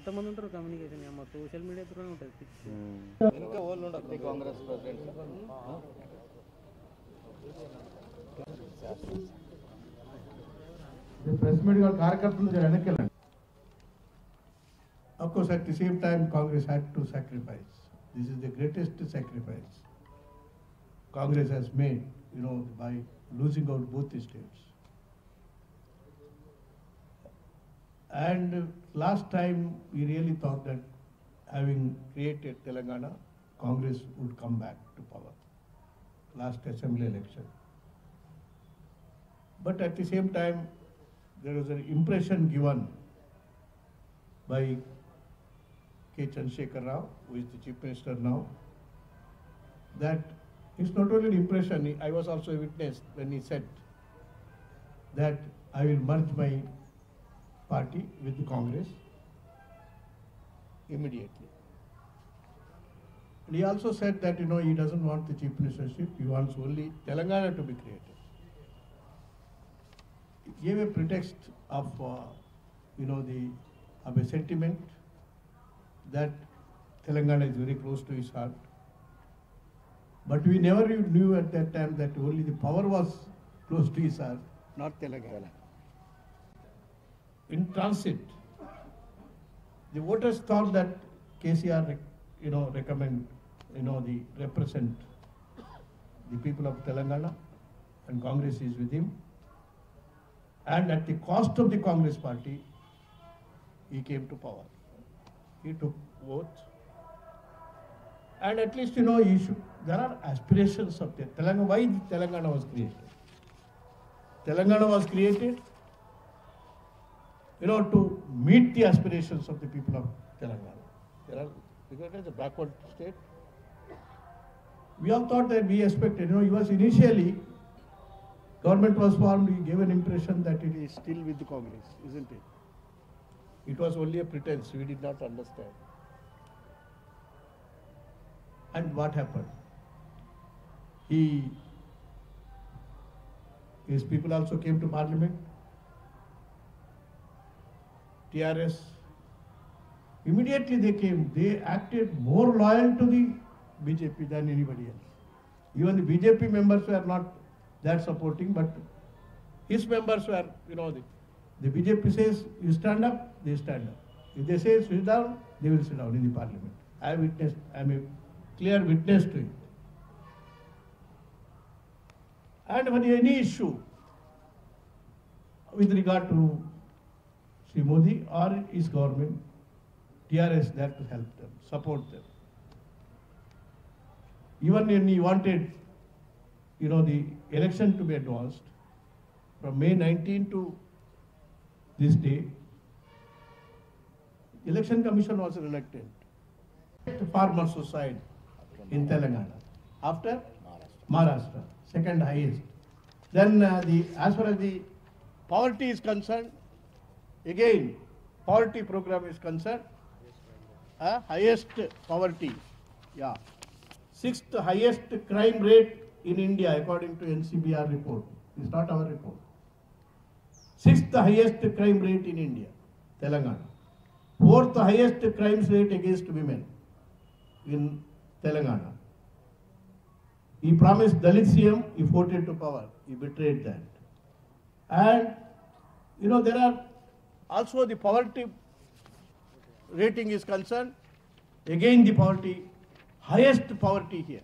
ఎంతమంది ఉంటారు కమ్యూనికేషన్ అమ్మ సోషల్ మీడియా త్రూనే ఉంటుంది పిచ్చి. ఇంకా వాళ్ళు ఉండదు కాంగ్రెస్ ప్రెసిడెంట్ ప్రెస్ మీట్ గారు కార్యకర్తలు వెనక్కి వెళ్ళండి of course at the same time Congress had to sacrifice this is the greatest sacrifice Congress has made you know by losing out both the states And last time, we really thought that having created Telangana, Congress would come back to power. Last assembly election. But at the same time, there was an impression given by K. Chandrasekhar Rao, who is the chief minister now, that it's not only an impression, I was also a witness when he said that I will merge my party with the Congress immediately. And he also said that, you know, he doesn't want the chief ministership, he wants only Telangana to be created. He gave a pretext of, uh, you know, the, of a sentiment that Telangana is very close to his heart. But we never knew at that time that only the power was close to his heart, not Telangana. In transit, the voters thought that KCR, you know, recommend, you know, the represent the people of Telangana and Congress is with him. And at the cost of the Congress party, he came to power. He took votes. And at least, you know, he should, there are aspirations of the Telangana. Why Telangana was created? Telangana was created, you know, to meet the aspirations of the people of Telangana. There are, because it is a backward state. We all thought that we expected, you know, it was initially, government was formed, we gave an impression that it is still with the Congress, isn't it? It was only a pretense, we did not understand. And what happened? He, his people also came to parliament. TRS, immediately they came, they acted more loyal to the BJP than anybody else. Even the BJP members were not that supporting, but his members were, you know, the, the BJP says you stand up, they stand up. If they say sit down, they will sit down in the parliament. I witnessed, I am a clear witness to it. And when any issue with regard to Sri Modi or his government, TRS there to help them, support them. Even when he wanted, you know, the election to be advanced, from May 19 to this day, election commission was reluctant. The farmer suicide in Telangana. After Maharashtra, second highest. Then uh, the, as far as the poverty is concerned, again, poverty program is concerned, uh, highest poverty, yeah. Sixth highest crime rate in India according to NCRB report. It's not our report. Sixth highest crime rate in India, Telangana. Fourth highest crime rate against women in Telangana. He promised Dalit CM, he voted to power, he betrayed that. And, you know, there are also the poverty rating is concerned, again the poverty, highest poverty here.